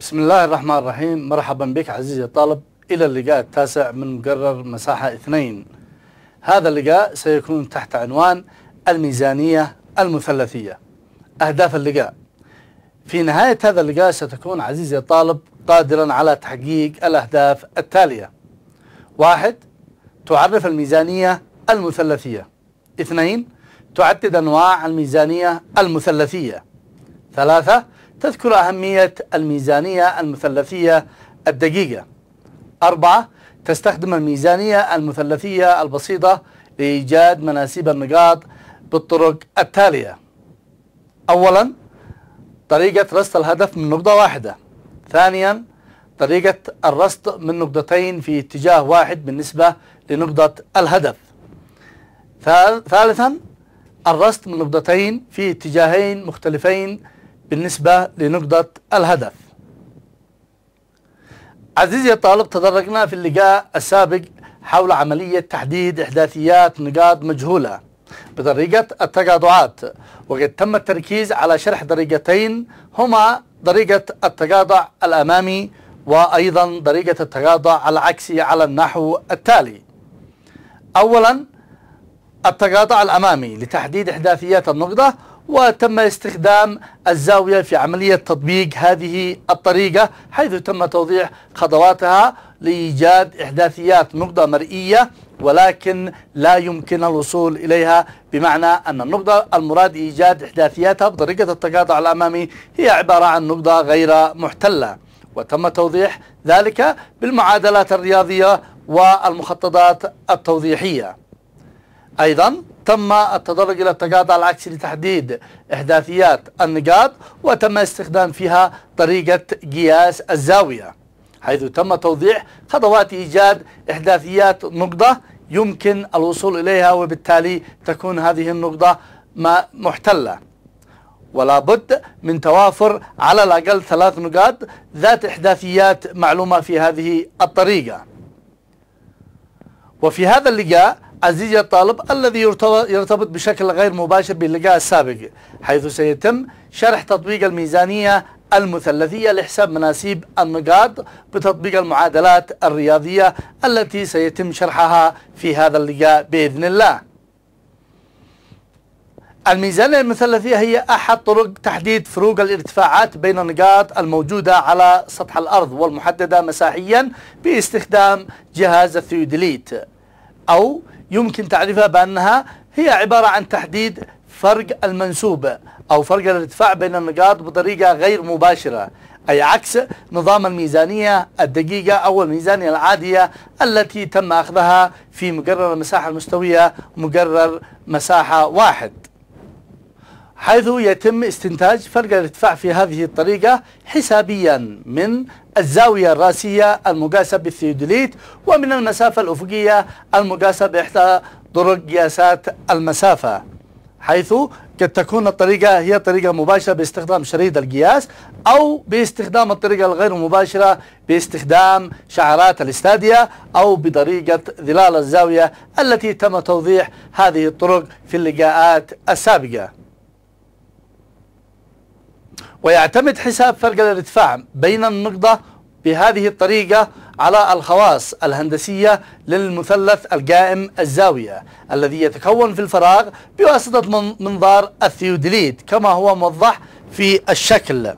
بسم الله الرحمن الرحيم. مرحبا بك عزيزي الطالب. إلى اللقاء التاسع من مقرر مساحة اثنين. هذا اللقاء سيكون تحت عنوان الميزانية المثلثية. أهداف اللقاء. في نهاية هذا اللقاء ستكون عزيزي الطالب قادرا على تحقيق الأهداف التالية. واحد تعرف الميزانية المثلثية. اثنين تعدد أنواع الميزانية المثلثية. ثلاثة تذكر أهمية الميزانية المثلثية الدقيقة. أربعة تستخدم الميزانية المثلثية البسيطة لإيجاد مناسيب النقاط بالطرق التالية. أولا طريقة رصد الهدف من نقطة واحدة. ثانيا طريقة الرصد من نقطتين في اتجاه واحد بالنسبة لنقطة الهدف. ثالثا الرصد من نقطتين في اتجاهين مختلفين بالنسبة لنقطة الهدف. عزيزي الطالب تدرجنا في اللقاء السابق حول عملية تحديد إحداثيات نقاط مجهولة بطريقة التقاطعات وقد تم التركيز على شرح طريقتين هما طريقة التقاطع الأمامي وأيضا طريقة التقاطع العكسي على النحو التالي. أولا التقاطع الأمامي لتحديد إحداثيات النقطة وتم استخدام الزاوية في عملية تطبيق هذه الطريقة حيث تم توضيح خطواتها لإيجاد إحداثيات نقطة مرئية ولكن لا يمكن الوصول إليها بمعنى أن النقطة المراد إيجاد إحداثياتها بطريقة التقاطع الأمامي هي عبارة عن نقطة غير محتلة. وتم توضيح ذلك بالمعادلات الرياضية والمخططات التوضيحية. أيضا تم التدرج إلى التقاطع العكسي لتحديد إحداثيات النقاط وتم استخدام فيها طريقة قياس الزاوية حيث تم توضيح خطوات إيجاد إحداثيات نقطة يمكن الوصول إليها وبالتالي تكون هذه النقطة محتلة. ولا بد من توافر على الأقل ثلاث نقاط ذات إحداثيات معلومة في هذه الطريقة. وفي هذا اللقاء عزيزي الطالب الذي يرتبط بشكل غير مباشر باللقاء السابق حيث سيتم شرح تطبيق الميزانية المثلثية لحساب مناسيب النقاط بتطبيق المعادلات الرياضية التي سيتم شرحها في هذا اللقاء بإذن الله. الميزانية المثلثية هي أحد طرق تحديد فروق الارتفاعات بين النقاط الموجودة على سطح الأرض والمحددة مساحيا باستخدام جهاز الثيودليت أو يمكن تعريفها بأنها هي عبارة عن تحديد فرق المنسوب أو فرق الارتفاع بين النقاط بطريقة غير مباشرة أي عكس نظام الميزانية الدقيقة أو الميزانية العادية التي تم أخذها في مقرر المساحة المستوية مقرر مساحة واحد. حيث يتم استنتاج فرق الارتفاع في هذه الطريقة حسابيا من الزاوية الرأسية المقاسة بالثيودوليت ومن المسافة الأفقية المقاسة بإحدى طرق قياسات المسافة. حيث قد تكون الطريقة هي طريقة مباشرة باستخدام شريط القياس أو باستخدام الطريقة الغير مباشرة باستخدام شعرات الاستادية أو بطريقة ظلال الزاوية التي تم توضيح هذه الطرق في اللقاءات السابقة. ويعتمد حساب فرق الارتفاع بين النقطة بهذه الطريقة على الخواص الهندسية للمثلث القائم الزاوية الذي يتكون في الفراغ بواسطة منظار الثيودليت كما هو موضح في الشكل.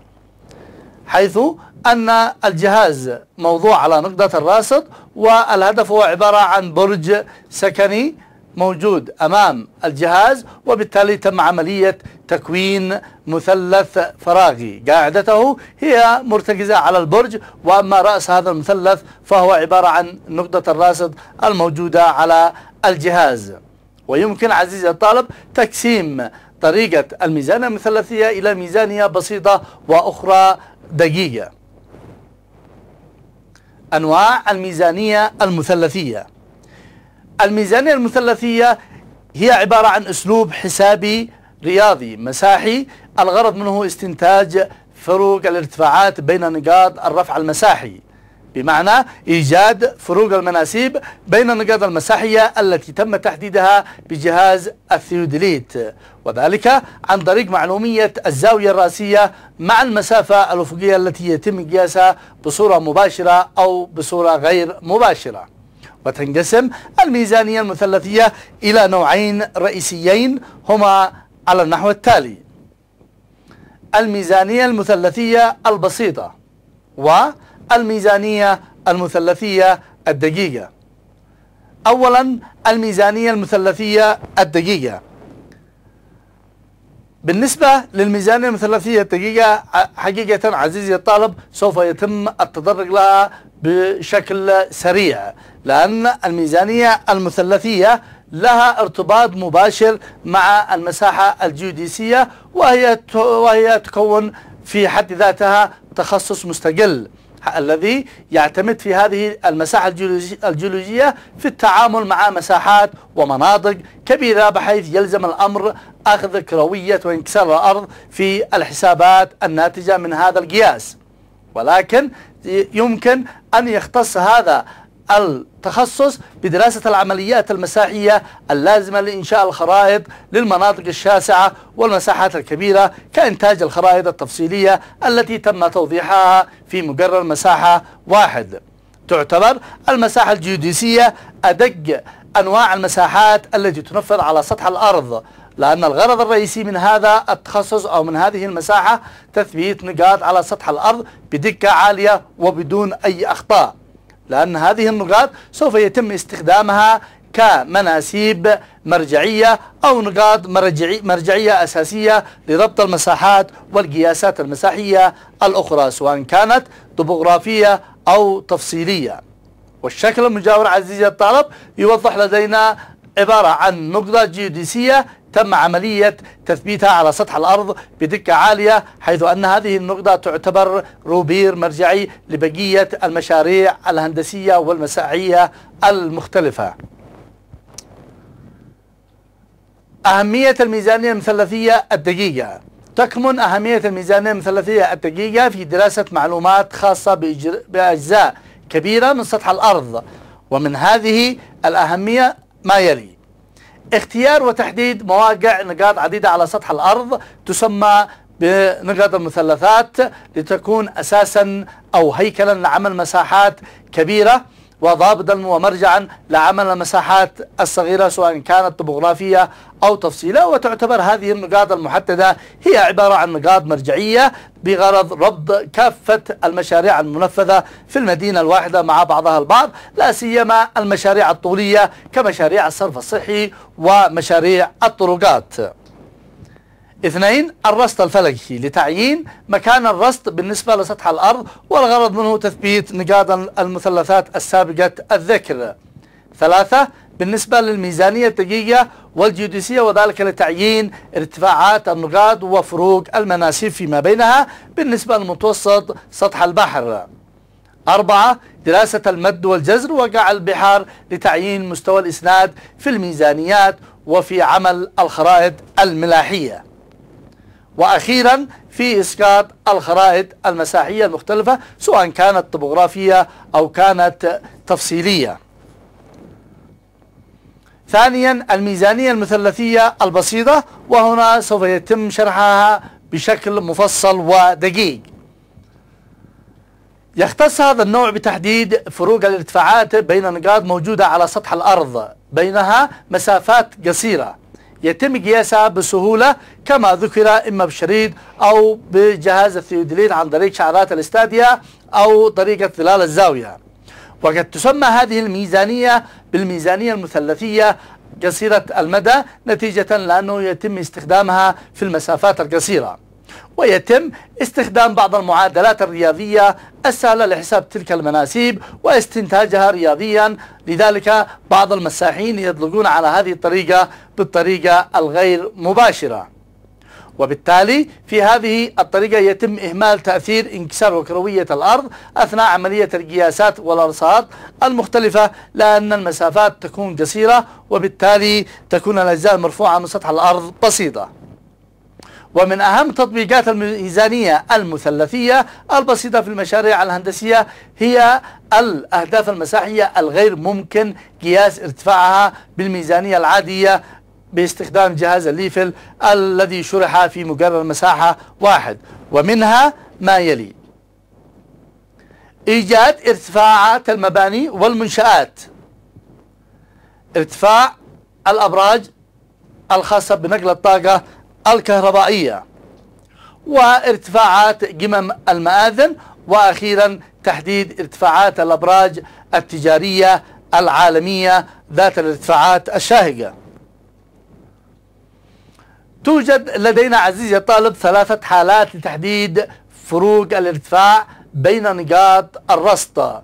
حيث أن الجهاز موضوع على نقطة الراصد والهدف هو عبارة عن برج سكني موجود أمام الجهاز وبالتالي تم عملية تكوين مثلث فراغي. قاعدته هي مرتكزة على البرج وأما رأس هذا المثلث فهو عبارة عن نقطة الراصد الموجودة على الجهاز. ويمكن عزيزي الطالب تقسيم طريقة الميزانية المثلثية إلى ميزانية بسيطة وأخرى دقيقة. أنواع الميزانية المثلثية. الميزانية المثلثية هي عبارة عن أسلوب حسابي رياضي مساحي. الغرض منه استنتاج فروق الارتفاعات بين نقاط الرفع المساحي. بمعنى إيجاد فروق المناسيب بين النقاط المساحية التي تم تحديدها بجهاز الثيودليت. وذلك عن طريق معلومية الزاوية الرأسية مع المسافة الأفقية التي يتم قياسها بصورة مباشرة أو بصورة غير مباشرة. وتنقسم الميزانية المثلثية إلى نوعين رئيسيين هما على النحو التالي. الميزانية المثلثية البسيطة والميزانية المثلثية الدقيقة. أولا الميزانية المثلثية الدقيقة. بالنسبة للميزانية المثلثية الدقيقة حقيقة عزيزي الطالب سوف يتم التدرج لها بشكل سريع. لأن الميزانية المثلثية لها ارتباط مباشر مع المساحة الجيوديسية وهي وهي تكون في حد ذاتها تخصص مستقل الذي يعتمد في هذه المساحة الجيولوجية في التعامل مع مساحات ومناطق كبيرة بحيث يلزم الأمر أخذ كروية وانكسار الأرض في الحسابات الناتجة من هذا القياس. ولكن يمكن أن يختص هذا التخصص بدراسة العمليات المساحية اللازمة لإنشاء الخرائط للمناطق الشاسعة والمساحات الكبيرة كإنتاج الخرائط التفصيلية التي تم توضيحها في مقرر مساحة واحد. تعتبر المساحة الجيوديسية أدق أنواع المساحات التي تنفذ على سطح الأرض لأن الغرض الرئيسي من هذا التخصص أو من هذه المساحة تثبيت نقاط على سطح الأرض بدقة عالية وبدون أي أخطاء. لأن هذه النقاط سوف يتم استخدامها كمناسيب مرجعية أو نقاط مرجعي مرجعية أساسية لضبط المساحات والقياسات المساحية الأخرى سواء كانت طبوغرافية أو تفصيلية. والشكل المجاور عزيزي الطالب يوضح لدينا عبارة عن نقطة جيوديسية تم عملية تثبيتها على سطح الأرض بدقة عالية حيث أن هذه النقطة تعتبر روبير مرجعي لبقية المشاريع الهندسية والمساعية المختلفة. أهمية الميزانية المثلثية الدقيقة. تكمن أهمية الميزانية المثلثية الدقيقة في دراسة معلومات خاصة بأجزاء كبيرة من سطح الأرض ومن هذه الأهمية ما يلي. اختيار وتحديد مواقع نقاط عديدة على سطح الأرض تسمى بنقاط المثلثات لتكون أساسا أو هيكلا لعمل مساحات كبيرة. وضابطا ومرجعا لعمل المساحات الصغيرة سواء كانت طبوغرافية أو تفصيلة. وتعتبر هذه النقاط المحددة هي عبارة عن نقاط مرجعية بغرض ربط كافة المشاريع المنفذة في المدينة الواحدة مع بعضها البعض لا سيما المشاريع الطولية كمشاريع الصرف الصحي ومشاريع الطرقات. اثنين الرصد الفلكي لتعيين مكان الرصد بالنسبة لسطح الأرض والغرض منه تثبيت نقاط المثلثات السابقة الذكر. ثلاثة بالنسبة للميزانية الدقيقة والجيوديسية وذلك لتعيين ارتفاعات النقاط وفروق المناسيب فيما بينها بالنسبة لمتوسط سطح البحر. أربعة دراسة المد والجزر وقع البحار لتعيين مستوى الإسناد في الميزانيات وفي عمل الخرائط الملاحية. وأخيرا في إسقاط الخرائط المساحية المختلفة سواء كانت طبوغرافية أو كانت تفصيلية. ثانيا الميزانية المثلثية البسيطة وهنا سوف يتم شرحها بشكل مفصل ودقيق. يختص هذا النوع بتحديد فروق الارتفاعات بين نقاط موجودة على سطح الأرض بينها مسافات قصيرة. يتم قياسها بسهولة كما ذكر إما بشريط أو بجهاز الثيودليت عن طريق شعرات الاستاديا أو طريقة ظلال الزاوية. وقد تسمى هذه الميزانية بالميزانية المثلثية قصيرة المدى نتيجة لأنه يتم استخدامها في المسافات القصيرة. ويتم استخدام بعض المعادلات الرياضية السهلة لحساب تلك المناسيب واستنتاجها رياضيا. لذلك بعض المساحين يطلقون على هذه الطريقة بالطريقة الغير مباشرة. وبالتالي في هذه الطريقة يتم إهمال تأثير انكسار وكروية الأرض أثناء عملية القياسات والأرصاد المختلفة لأن المسافات تكون قصيرة وبالتالي تكون الأجزاء المرفوعة من سطح الأرض بسيطة. ومن أهم تطبيقات الميزانية المثلثية البسيطة في المشاريع الهندسية هي الأهداف المساحية الغير ممكن قياس ارتفاعها بالميزانية العادية باستخدام جهاز الليفل الذي شرح في مقرر مساحة واحد ومنها ما يلي إيجاد ارتفاعات المباني والمنشآت ارتفاع الأبراج الخاصة بنقل الطاقة الكهربائية. وارتفاعات قمم المآذن وأخيرا تحديد ارتفاعات الأبراج التجارية العالمية ذات الارتفاعات الشاهقة. توجد لدينا عزيزي الطالب ثلاثة حالات لتحديد فروق الارتفاع بين نقاط الرصد.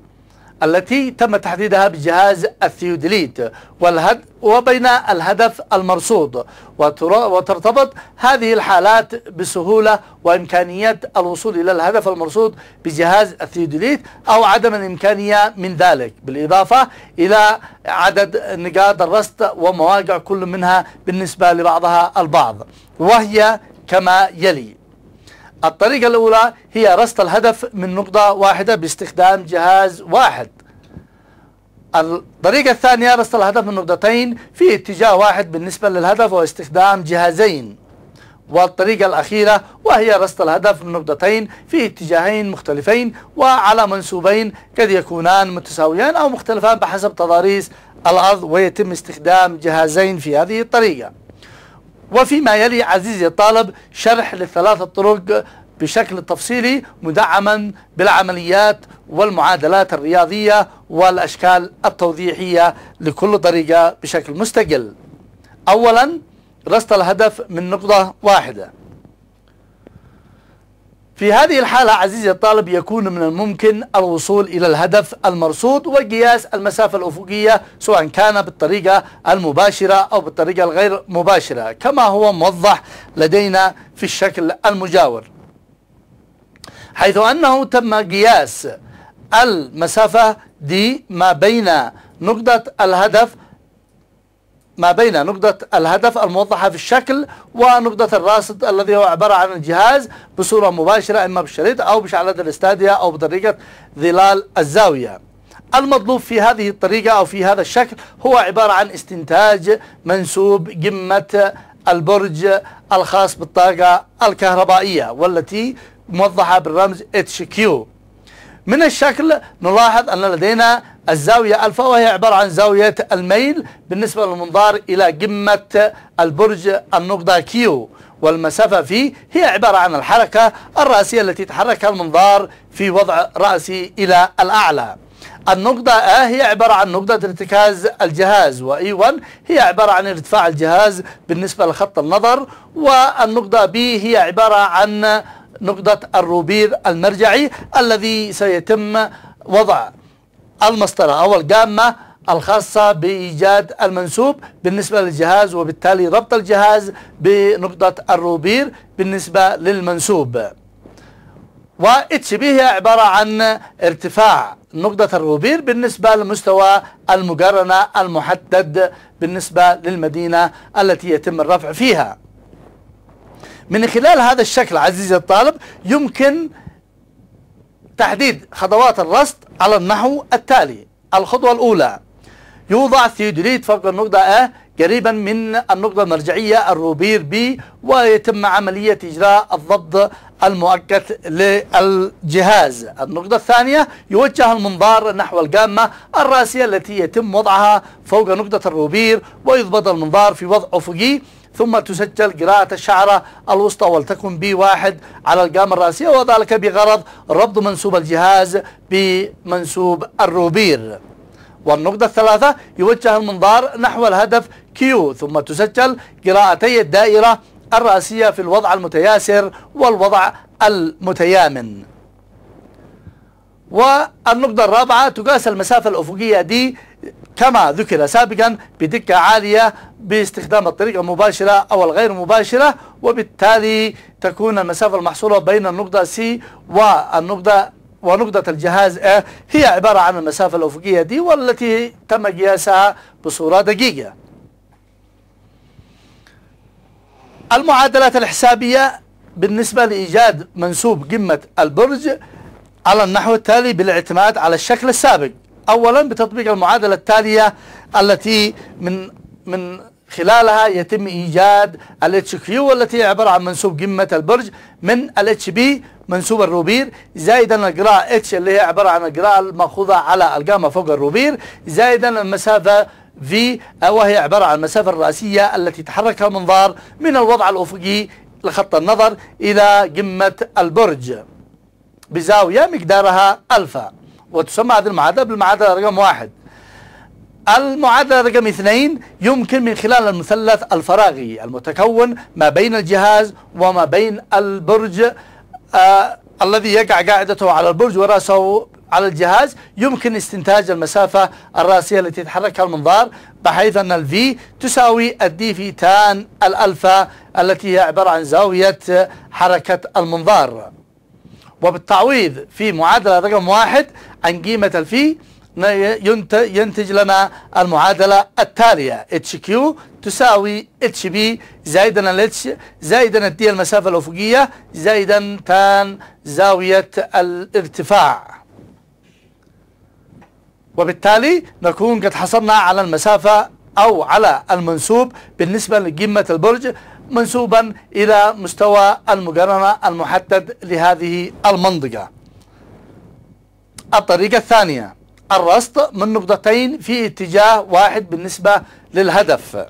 التي تم تحديدها بجهاز الثيودليت والهد وبين الهدف المرصود. وترتبط هذه الحالات بسهولة وإمكانية الوصول إلى الهدف المرصود بجهاز الثيودليت أو عدم الإمكانية من ذلك. بالإضافة إلى عدد نقاط الرصد ومواقع كل منها بالنسبة لبعضها البعض. وهي كما يلي. الطريقة الأولى هي رصد الهدف من نقطة واحدة باستخدام جهاز واحد. الطريقة الثانية رصد الهدف من نقطتين في اتجاه واحد بالنسبة للهدف واستخدام جهازين. والطريقة الأخيرة وهي رصد الهدف من نقطتين في اتجاهين مختلفين وعلى منسوبين قد يكونان متساويان أو مختلفان بحسب تضاريس الأرض ويتم استخدام جهازين في هذه الطريقة. وفيما يلي عزيزي الطالب شرح للثلاث الطرق بشكل تفصيلي مدعما بالعمليات والمعادلات الرياضية والأشكال التوضيحية لكل طريقة بشكل مستقل. أولا رصد الهدف من نقطة واحدة. في هذه الحالة عزيزي الطالب يكون من الممكن الوصول إلى الهدف المرصود وقياس المسافة الأفقية سواء كان بالطريقة المباشرة أو بالطريقة الغير مباشرة كما هو موضح لدينا في الشكل المجاور. حيث أنه تم قياس المسافة دي ما بين نقطة الهدف ما بين نقطة الهدف الموضحة في الشكل ونقطة الراصد الذي هو عبارة عن الجهاز بصورة مباشرة إما بالشريط أو بشعلة الاستادية أو بطريقة ظلال الزاوية. المطلوب في هذه الطريقة أو في هذا الشكل هو عبارة عن استنتاج منسوب قمة البرج الخاص بالطاقة الكهربائية والتي موضحة بالرمز HQ من الشكل نلاحظ أن لدينا الزاوية ألفا وهي عبارة عن زاوية الميل بالنسبة للمنظار إلى قمة البرج النقطة Q والمسافة V هي عبارة عن الحركة الرأسية التي تحركها المنظار في وضع رأسي إلى الأعلى. النقطة A هي عبارة عن نقطة ارتكاز الجهاز و E1 هي عبارة عن ارتفاع الجهاز بالنسبة لخط النظر والنقطة B هي عبارة عن نقطة الروبير المرجعي الذي سيتم وضع المسطرة أو القامة الخاصة بإيجاد المنسوب بالنسبة للجهاز وبالتالي ربط الجهاز بنقطة الروبير بالنسبة للمنسوب. واتش بي هي عبارة عن ارتفاع نقطة الروبير بالنسبة لمستوى المقارنة المحدد بالنسبة للمدينة التي يتم الرفع فيها. من خلال هذا الشكل عزيزي الطالب يمكن تحديد خطوات الرصد على النحو التالي. الخطوة الأولى يوضع ثيودوليت فوق النقطة A قريبا من النقطة المرجعية الروبير B ويتم عملية إجراء الضبط المؤقت للجهاز. النقطة الثانية يوجه المنظار نحو القامة الرأسية التي يتم وضعها فوق نقطة الروبير ويضبط المنظار في وضع أفقي ثم تسجل قراءة الشعرة الوسطى ولتكن B واحد على القامة الرأسية وذلك بغرض ربط منسوب الجهاز بمنسوب الروبير. والنقطة الثلاثة يوجه المنظار نحو الهدف Q ثم تسجل قراءتي الدائرة الرأسية في الوضع المتياسر والوضع المتيامن. والنقطة الرابعة تقاس المسافة الأفقية دي كما ذكر سابقا بدقة عالية باستخدام الطريقة المباشرة أو الغير مباشرة وبالتالي تكون المسافة المحصولة بين النقطة C والنقطة ونقطة الجهاز A هي عبارة عن المسافة الأفقية دي والتي تم قياسها بصورة دقيقة. المعادلات الحسابية بالنسبة لإيجاد منسوب قمة البرج على النحو التالي بالاعتماد على الشكل السابق. أولا بتطبيق المعادلة التالية التي من من خلالها يتم إيجاد ال HQ والتي عبارة عن منسوب قمة البرج من ال HB منسوب الروبير. زائدا القراءة H اللي هي عبارة عن القراءة المأخوذة على القامة فوق الروبير. زائدا المسافة V وهي عبارة عن المسافة الرئيسية التي تحركها المنظار من الوضع الأفقي لخط النظر إلى قمة البرج. بزاوية مقدارها ألفا. وتسمى هذه المعادلة بالمعادلة رقم واحد. المعادلة رقم اثنين يمكن من خلال المثلث الفراغي المتكون ما بين الجهاز وما بين البرج آه الذي يقع قاعدته على البرج ورأسه على الجهاز. يمكن استنتاج المسافة الرأسية التي يتحركها المنظار بحيث أن ال V تساوي ال D في tan الألفا التي هي عبارة عن زاوية حركة المنظار. وبالتعويض في معادلة رقم واحد عن قيمة الفي ينتج لنا المعادلة التالية. HQ تساوي HB زائدا ال H زائدا الدي المسافة الأفقية زائدا تان زاوية الارتفاع. وبالتالي نكون قد حصلنا على المسافة أو على المنسوب بالنسبة لقمة البرج منسوبا إلى مستوى المقارنة المحدد لهذه المنطقة. الطريقة الثانية الرصد من نقطتين في اتجاه واحد بالنسبة للهدف.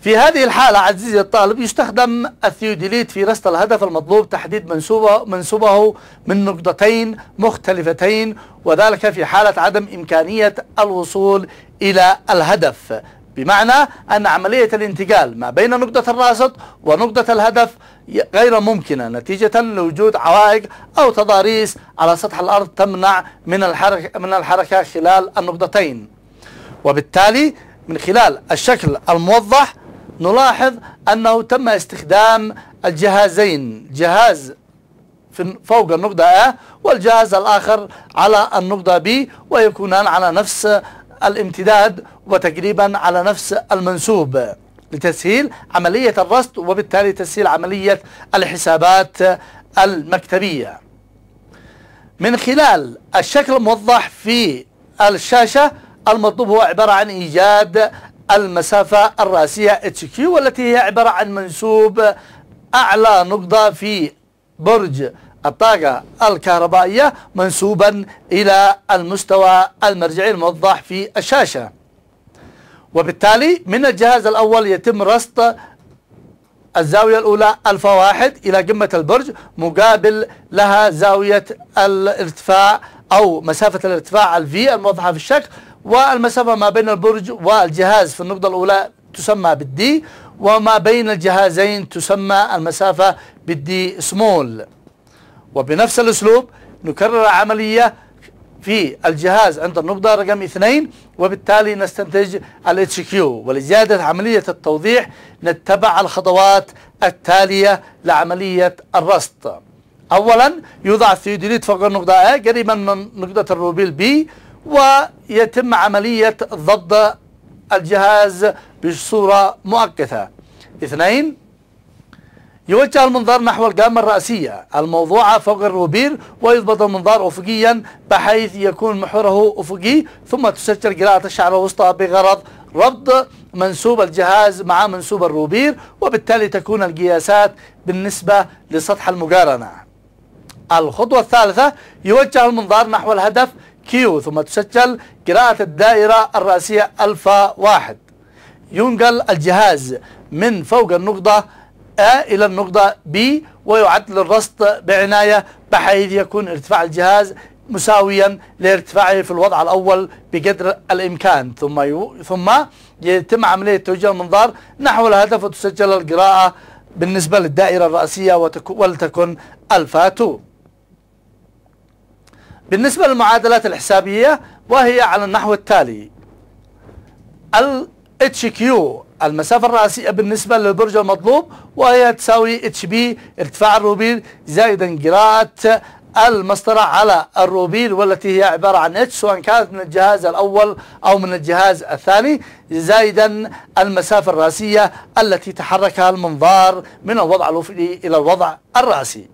في هذه الحالة عزيزي الطالب يستخدم الثيوديليت في رصد الهدف المطلوب تحديد منسوبه, منسوبه من نقطتين مختلفتين وذلك في حالة عدم إمكانية الوصول إلى الهدف. بمعنى أن عملية الانتقال ما بين نقطة الراصد ونقطة الهدف غير ممكنة نتيجة لوجود عوائق أو تضاريس على سطح الأرض تمنع من الحركة, من الحركة خلال النقطتين. وبالتالي من خلال الشكل الموضح نلاحظ أنه تم استخدام الجهازين جهاز فوق النقطة A والجهاز الآخر على النقطة B ويكونان على نفس الامتداد وتقريبا على نفس المنسوب لتسهيل عملية الرصد وبالتالي تسهيل عملية الحسابات المكتبية. من خلال الشكل الموضح في الشاشة المطلوب هو عبارة عن إيجاد المسافة الرأسية HQ والتي هي عبارة عن منسوب أعلى نقطة في برج الطاقة الكهربائية منسوبا إلى المستوى المرجعي الموضح في الشاشة. وبالتالي من الجهاز الأول يتم رصد الزاوية الأولى ألفا واحد إلى قمة البرج مقابل لها زاوية الارتفاع أو مسافة الارتفاع الفي الموضحة في الشكل والمسافة ما بين البرج والجهاز في النقطة الأولى تسمى بال D وما بين الجهازين تسمى المسافة بال D small وبنفس الأسلوب نكرر عملية في الجهاز عند النقطة رقم اثنين وبالتالي نستنتج ال HQ ولزيادة عملية التوضيح نتبع الخطوات التالية لعملية الرصد. أولا يوضع الثيوديليت فوق النقطة A قريبا من نقطة الروبير B ويتم عملية ضبط الجهاز بصورة مؤقتة. اثنين يوجه المنظار نحو القامة الرأسية. الموضوعة فوق الروبير ويضبط المنظار أفقيا بحيث يكون محوره أفقي ثم تسجل قراءة الشعر الوسطى بغرض ربط منسوب الجهاز مع منسوب الروبير وبالتالي تكون القياسات بالنسبة لسطح المقارنة. الخطوة الثالثة يوجه المنظار نحو الهدف Q ثم تسجل قراءة الدائرة الرأسية ألفا واحد. ينقل الجهاز من فوق النقطة إلى النقطة B ويعد للرصد بعناية بحيث يكون ارتفاع الجهاز مساويا لارتفاعه في الوضع الأول بقدر الإمكان. ثم يو ثم يتم عملية توجيه المنظار نحو الهدف وتسجل القراءة بالنسبة للدائرة الرأسية ولتكن ألفا 2 بالنسبة للمعادلات الحسابية وهي على النحو التالي. ال HQ المسافة الرئيسية بالنسبة للبرج المطلوب وهي تساوي HB ارتفاع الروبير زائدا قراءة المسطرة على الروبيل والتي هي عبارة عن H سواء كانت من الجهاز الأول أو من الجهاز الثاني زائدا المسافة الرأسية التي تحركها المنظار من الوضع الأفقي إلى الوضع الرأسي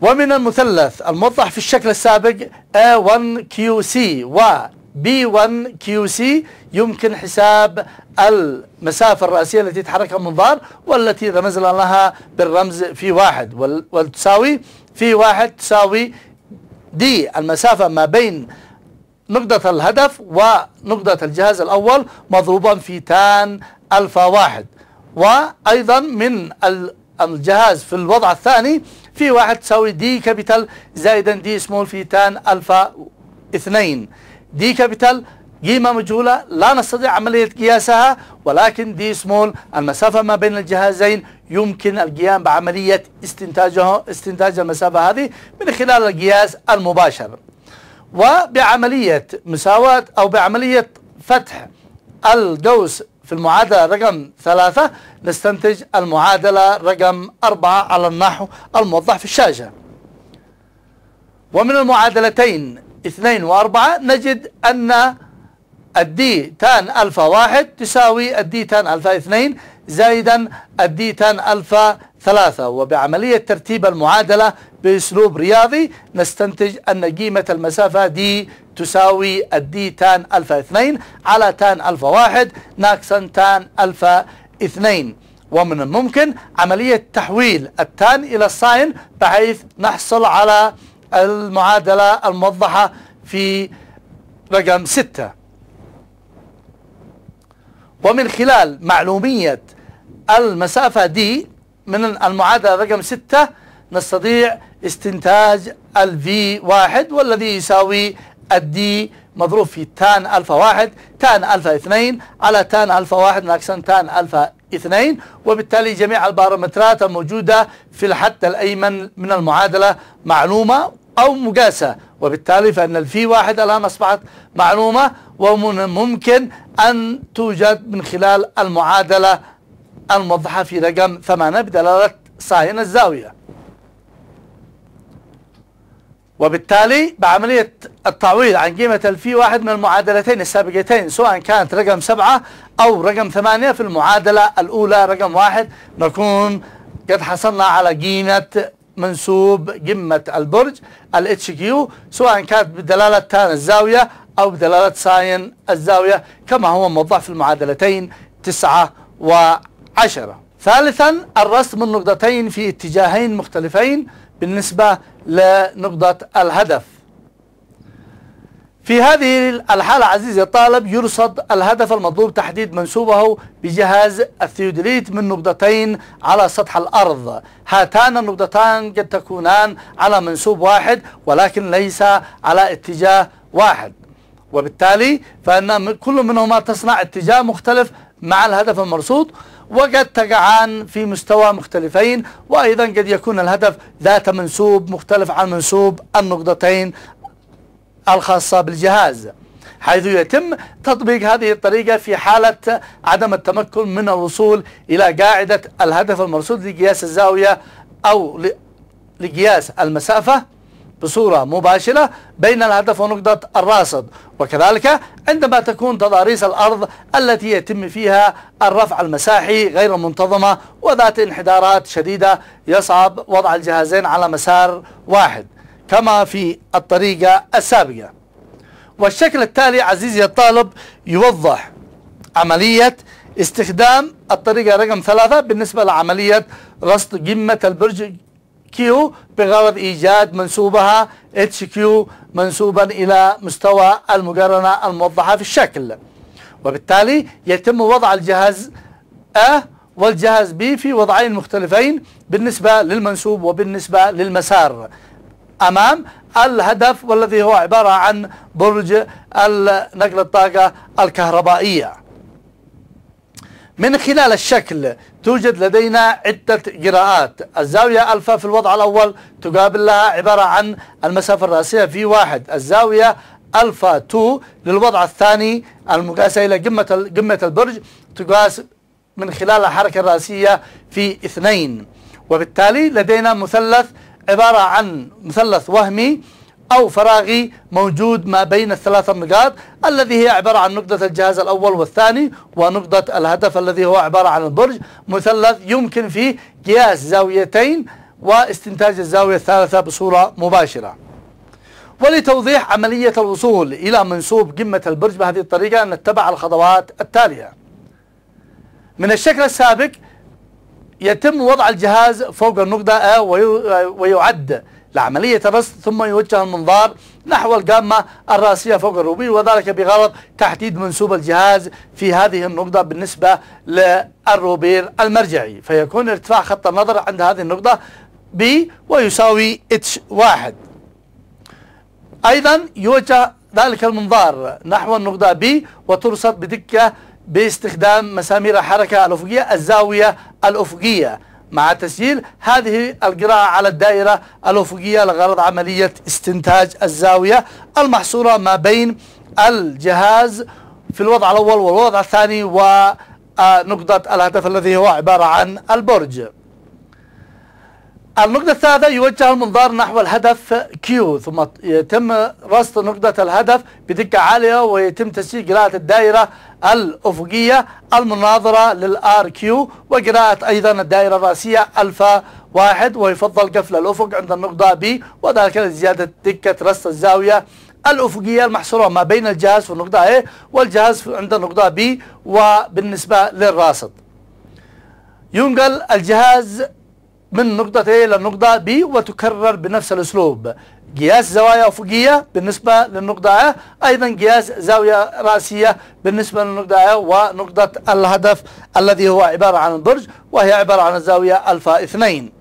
ومن المثلث الموضح في الشكل السابق A1QC و B1QC يمكن حساب المسافة الرأسية التي تحركها المنظار والتي رمزنا لها بالرمز في واحد وتساوي في واحد تساوي D المسافة ما بين نقطة الهدف ونقطة الجهاز الأول مضروبا في tan ألفا واحد. وأيضا من الجهاز في الوضع الثاني V واحد تساوي D capital زائدا D small في tan ألفا اثنين. D capital قيمة مجهولة لا نستطيع عملية قياسها ولكن D small المسافة ما بين الجهازين يمكن القيام بعملية استنتاجه استنتاج المسافة هذه من خلال القياس المباشر. وبعملية مساواة أو بعملية فتح القوس في المعادلة رقم ثلاثة نستنتج المعادلة رقم أربعة على النحو الموضح في الشاشة. ومن المعادلتين اثنين وأربعة نجد أن ال D tan ألفا واحد تساوي ال D tan ألفا اثنين زائدا ال D tan ألفا ثلاثة. وبعملية ترتيب المعادلة بأسلوب رياضي نستنتج أن قيمة المسافة D تساوي ال D tan ألفا اثنين على tan ألفا واحد ناقصا tan ألفا اثنين. ومن الممكن عملية تحويل ال tan إلى ال sine بحيث نحصل على المعادلة الموضحة في رقم ستة. ومن خلال معلومية المسافة D من المعادلة رقم ستة نستطيع استنتاج ال V واحد والذي يساوي ال D مضروب في tan ألفا واحد tan ألفا اثنين على tan ألفا واحد ناقصا tan ألفا اثنين وبالتالي جميع البارامترات الموجودة في الحد الأيمن من المعادلة معلومة أو مقاسة. وبالتالي فإن ال V واحد الآن أصبحت معلومة ومن ممكن أن توجد من خلال المعادلة الموضحة في رقم ثمانية بدلالة sine الزاوية. وبالتالي بعملية التعويض عن قيمة ال V واحد من المعادلتين السابقتين سواء كانت رقم سبعة أو رقم ثمانية في المعادلة الأولى رقم واحد نكون قد حصلنا على قيمة منسوب قمة البرج ال HQ سواء كانت بدلالة tan الزاوية أو بدلالة sine الزاوية كما هو موضح في المعادلتين تسعة وعشرة. ثالثا الرسم النقطتين في اتجاهين مختلفين بالنسبة لنقطة الهدف. في هذه الحالة عزيزي الطالب يرصد الهدف المطلوب تحديد منسوبه بجهاز الثيودريت من نقطتين على سطح الأرض. هاتان النقطتان قد تكونان على منسوب واحد ولكن ليس على اتجاه واحد. وبالتالي فإن كل منهما تصنع اتجاه مختلف مع الهدف المرصود. وقد تقعان في مستوى مختلفين وأيضا قد يكون الهدف ذات منسوب مختلف عن منسوب النقطتين الخاصة بالجهاز حيث يتم تطبيق هذه الطريقة في حالة عدم التمكن من الوصول إلى قاعدة الهدف المرصود لقياس الزاوية أو لقياس المسافة. بصورة مباشرة بين الهدف ونقطة الراصد وكذلك عندما تكون تضاريس الأرض التي يتم فيها الرفع المساحي غير منتظمة وذات انحدارات شديدة يصعب وضع الجهازين على مسار واحد كما في الطريقة السابقة. والشكل التالي عزيزي الطالب يوضح عملية استخدام الطريقة رقم ثلاثة بالنسبة لعملية رصد قمة البرج Q بغرض إيجاد منسوبها HQ منسوبا إلى مستوى المقارنة الموضحة في الشكل. وبالتالي يتم وضع الجهاز A والجهاز B في وضعين مختلفين بالنسبة للمنسوب وبالنسبة للمسار. أمام الهدف والذي هو عبارة عن برج نقل الطاقة الكهربائية. من خلال الشكل توجد لدينا عدة قراءات. الزاوية ألفا في الوضع الأول تقابل لها عبارة عن المسافة الرأسية في واحد. الزاوية ألفا 2 للوضع الثاني المقاسة إلى قمة قمة البرج تقاس من خلال الحركة الرأسية في اثنين. وبالتالي لدينا مثلث عبارة عن مثلث وهمي أو فراغي موجود ما بين الثلاث النقاط الذي هي عبارة عن نقطة الجهاز الأول والثاني ونقطة الهدف الذي هو عبارة عن البرج. مثلث يمكن فيه قياس زاويتين واستنتاج الزاوية الثالثة بصورة مباشرة. ولتوضيح عملية الوصول إلى منسوب قمة البرج بهذه الطريقة نتبع الخطوات التالية. من الشكل السابق يتم وضع الجهاز فوق النقطة A ويعد لعملية الرصد ثم يوجه المنظار نحو القامة الرأسية فوق الروبير وذلك بغرض تحديد منسوب الجهاز في هذه النقطة بالنسبة للروبير المرجعي. فيكون ارتفاع خط النظر عند هذه النقطة B ويساوي اتش واحد. أيضا يوجه ذلك المنظار نحو النقطة B وترصد بدقة باستخدام مسامير الحركة الأفقية الزاوية الأفقية. مع تسجيل هذه القراءة على الدائرة الأفقية لغرض عملية استنتاج الزاوية المحصورة ما بين الجهاز في الوضع الأول والوضع الثاني ونقطة الهدف الذي هو عبارة عن البرج. النقطة الثالثة يوجه المنظار نحو الهدف كيو ثم يتم رصد نقطة الهدف بدقة عالية ويتم تسجيل قراءة الدائرة الأفقية المناظرة لل RQ وقراءة أيضا الدائرة الرأسية ألفا واحد ويفضل قفل الأفق عند النقطة B وذلك لزيادة دقة رصد الزاوية الأفقية المحصورة ما بين الجهاز في النقطة A والجهاز عند النقطة B وبالنسبة للراصد. ينقل الجهاز من نقطة A إلى النقطة B وتكرر بنفس الأسلوب. قياس زوايا أفقية بالنسبة للنقطة A أيضا قياس زاوية رأسية بالنسبة للنقطة A ونقطة الهدف الذي هو عبارة عن البرج وهي عبارة عن الزاوية ألفا اثنين.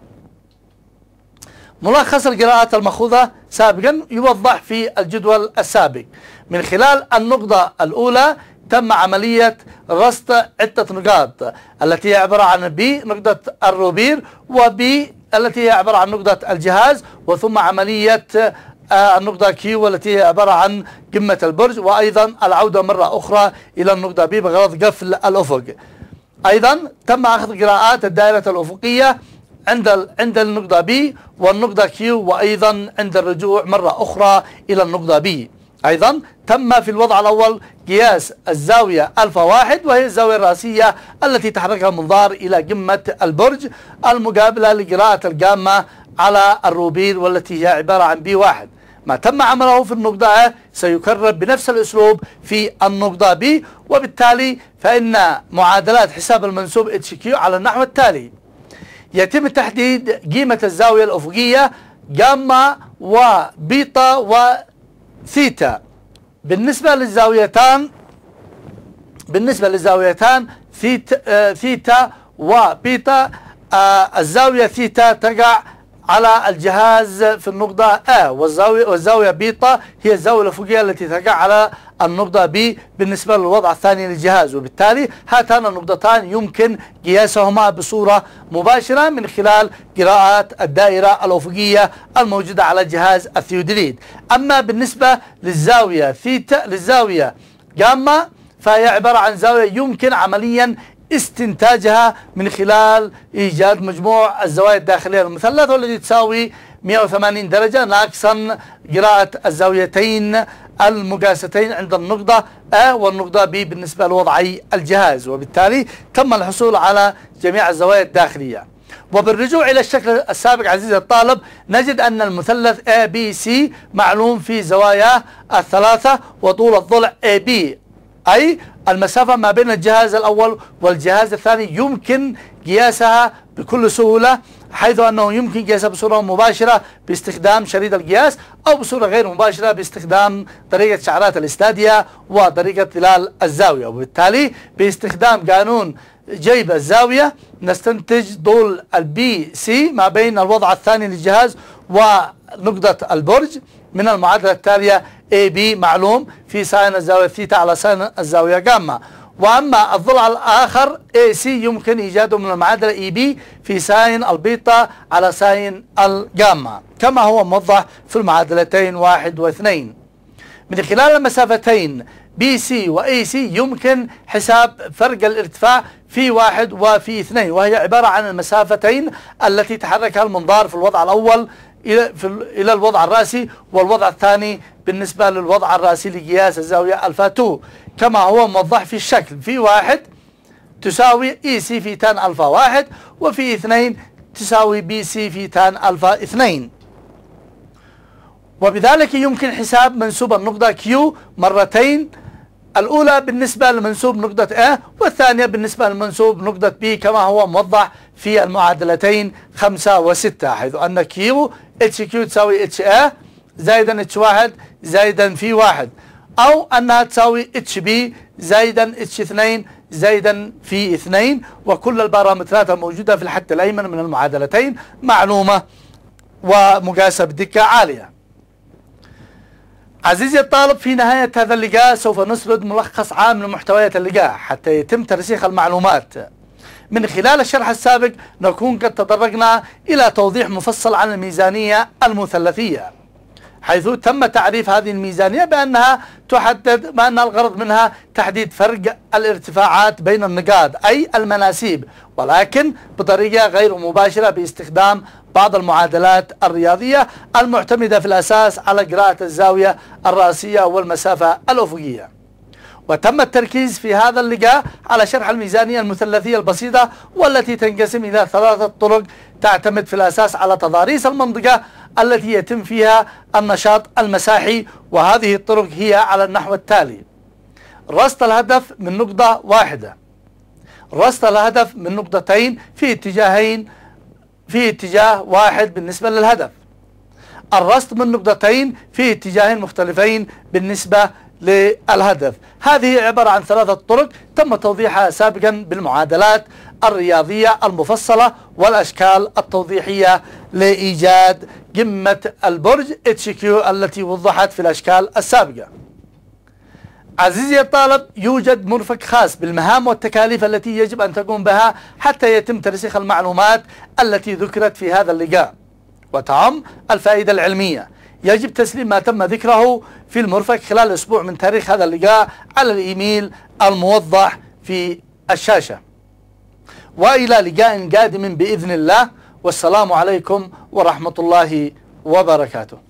ملخص القراءات المأخوذة سابقا يوضح في الجدول السابق. من خلال النقطة الأولى تم عملية رصد عدة نقاط التي هي عبارة عن بي نقطة الروبير و B التي هي عبارة عن نقطة الجهاز وثم عملية آه، النقطة Q والتي هي عبارة عن قمة البرج وأيضا العودة مرة أخرى إلى النقطة B بغرض قفل الأفق. أيضا تم أخذ قراءات الدائرة الأفقية عند عند النقطة B والنقطة Q وأيضا عند الرجوع مرة أخرى إلى النقطة B. أيضا تم في الوضع الأول قياس الزاوية ألفا واحد وهي الزاوية الرأسية التي تحركها المنظار إلى قمة البرج المقابلة لقراءة القامة على الروبير والتي هي عبارة عن بي واحد. ما تم عمله في النقطة A سيكرر بنفس الأسلوب في النقطة B وبالتالي فإن معادلات حساب المنسوب HQ على النحو التالي. يتم تحديد قيمة الزاوية الأفقية جاما وبيتا وثيتا. بالنسبة للزاويتان بالنسبة للزاويتان ثيتا, ثيتا وبيتا آه، الزاوية ثيتا تقع على الجهاز في النقطة A والزاوية, والزاوية بيتا هي الزاوية الأفقية التي تقع على النقطة B بالنسبة للوضع الثاني للجهاز. وبالتالي هاتان النقطتان يمكن قياسهما بصورة مباشرة من خلال قراءات الدائرة الأفقية الموجودة على جهاز الثيودريد أما بالنسبة للزاوية ثيتا للزاوية جاما فهي عبارة عن زاوية يمكن عمليا استنتاجها من خلال إيجاد مجموع الزوايا الداخلية. للمثلث والذي تساوي 180 درجة ناقصا قراءة الزاويتين المقاستين عند النقطة A والنقطة B بالنسبة لوضعي الجهاز وبالتالي تم الحصول على جميع الزوايا الداخلية. وبالرجوع إلى الشكل السابق عزيزي الطالب نجد أن المثلث ABC معلوم في زواياه الثلاثة وطول الضلع AB أي المسافة ما بين الجهاز الأول والجهاز الثاني يمكن قياسها بكل سهولة حيث أنه يمكن قياسها بصورة مباشرة باستخدام شريط القياس أو بصورة غير مباشرة باستخدام طريقة شعرات الإستادية وطريقة ظلال الزاوية. وبالتالي باستخدام قانون جيب الزاوية نستنتج طول ال BC ما بين الوضع الثاني للجهاز ونقطة البرج من المعادلة التالية AB معلوم. في sine الزاوية ثيتا على sine الزاوية جاما وأما الضلع الآخر AC يمكن إيجاده من المعادلة AB في sine البيتا على sine الجاما كما هو موضح في المعادلتين واحد واثنين. من خلال المسافتين BC و AC يمكن حساب فرق الارتفاع V واحد و V اثنين. وهي عبارة عن المسافتين التي تحركها المنظار في الوضع الأول إلى, إلى الوضع الرأسي والوضع الثاني بالنسبة للوضع الرأسي لقياس الزاوية ألفا 2 كما هو موضح في الشكل. V واحد تساوي AC في tan ألفا واحد و V اثنين تساوي BC في tan ألفا اثنين. وبذلك يمكن حساب منسوب النقطة كيو مرتين الأولى بالنسبة لمنسوب نقطة A والثانية بالنسبة لمنسوب نقطة B كما هو موضح في المعادلتين خمسة وستة حيث أن Q HQ تساوي HA زائدا H1 زائدا في واحد أو أنها تساوي HB زائدا H2 زائدا في اثنين وكل البارامترات الموجودة في الحد الأيمن من المعادلتين معلومة ومقاسة بدقة عالية. عزيزي الطالب في نهاية هذا اللقاء سوف نسرد ملخص عام لمحتويات اللقاء حتى يتم ترسيخ المعلومات. من خلال الشرح السابق نكون قد تطرقنا إلى توضيح مفصل عن الميزانية المثلثية. حيث تم تعريف هذه الميزانية بأنها تحدد بأن الغرض منها تحديد فرق الارتفاعات بين النقاط أي المناسيب ولكن بطريقة غير مباشرة باستخدام بعض المعادلات الرياضية المعتمدة في الأساس على قراءة الزاوية الرأسية والمسافة الأفقية. وتم التركيز في هذا اللقاء على شرح الميزانية المثلثية البسيطة والتي تنقسم إلى ثلاثة طرق تعتمد في الأساس على تضاريس المنطقة التي يتم فيها النشاط المساحي وهذه الطرق هي على النحو التالي. رصد الهدف من نقطة واحدة. رصد الهدف من نقطتين في اتجاهين في اتجاه واحد بالنسبة للهدف. الرصد من نقطتين في اتجاهين مختلفين بالنسبة للهدف. هذه عبارة عن ثلاثة طرق تم توضيحها سابقا بالمعادلات الرياضية المفصلة والأشكال التوضيحية لإيجاد قمة البرج HQ التي وضحت في الأشكال السابقة. عزيزي الطالب يوجد مرفق خاص بالمهام والتكاليف التي يجب أن تقوم بها حتى يتم ترسيخ المعلومات التي ذكرت في هذا اللقاء. وتعم الفائدة العلمية. يجب تسليم ما تم ذكره في المرفق خلال أسبوع من تاريخ هذا اللقاء على الإيميل الموضح في الشاشة. وإلى لقاء قادم بإذن الله والسلام عليكم ورحمة الله وبركاته.